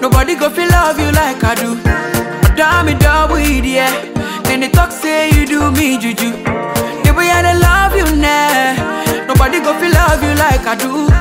Nobody go feel love you like I do. Damn it, double yeah. Then they talk say you do me juju. They way I love you now. Nah. Nobody go feel love you like I do.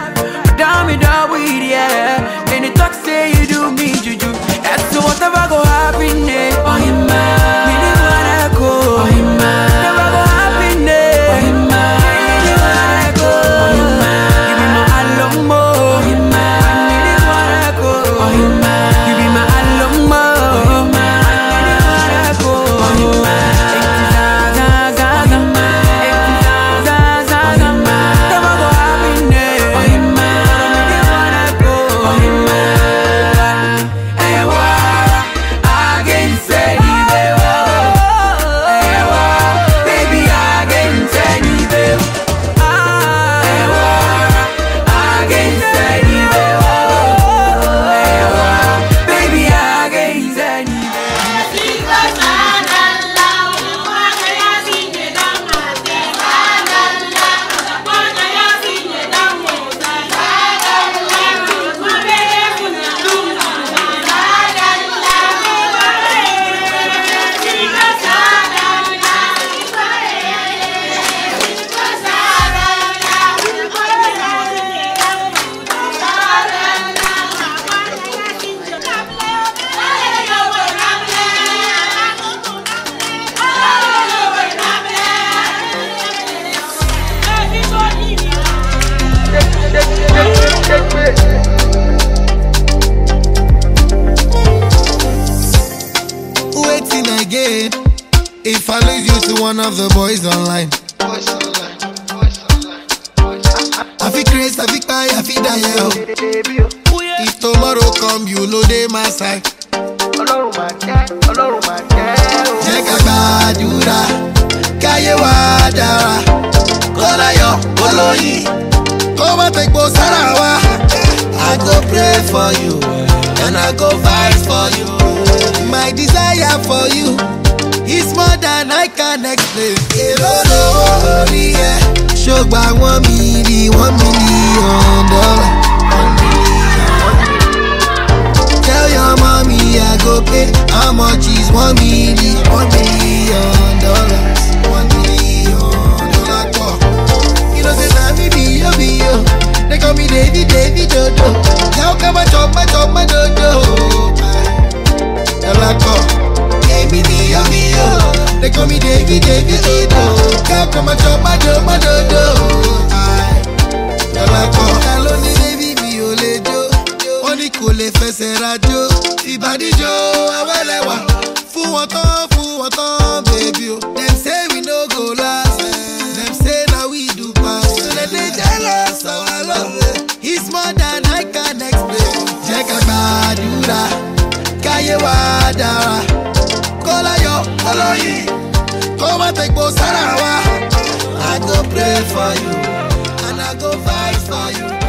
Waiting again. If I lose you to one of the boys online. I feel crazy, I feel cry, I feel die. yo. If tomorrow come, you know they my side. Ọlọ́run máa jẹ́, Ọlọ́run máa jẹ́. Jẹ́ ká gbàdúrà, káyé wá dára, kọ́láyọ̀ olóyin, kó má fẹ́ gbó pray for you, and I go fight for you. My desire for you is more than I can explain. Èrò lórí ẹ̀ ṣùgbọ́n àwọn mi ni wọ́n mílíọ̀nù jọmọjọmọ jọmọdodo. Dọ̀làkọ̀ ẹ ló ní débi mi ò lè jó. Ó ní kò lè fẹsẹ̀ rajó. Ìbàdíjọ awẹ́lẹ́wà. Fún wọn tán, fún wọn tán, bèbí o. Dem say we no go last. Dem say na we do pass. Ṣé dey jealous of our love? Eh? It's more than I can explain. Jẹ́ ká gbàdúrà, káyé wa dára. Kọ́láyọ̀ kọ́lọ́yìn, kó má tẹ̀gbọ́ sára wa. I go pray for you, and I go fight for you.